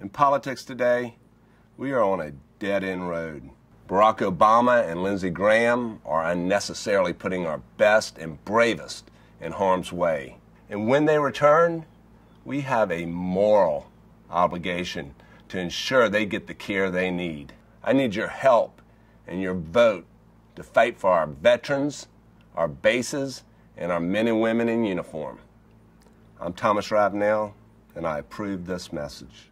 In politics today, we are on a dead end road. Barack Obama and Lindsey Graham are unnecessarily putting our best and bravest in harm's way. And when they return, we have a moral obligation to ensure they get the care they need. I need your help and your vote to fight for our veterans, our bases, and our men and women in uniform. I'm Thomas Ravenel, and I approve this message.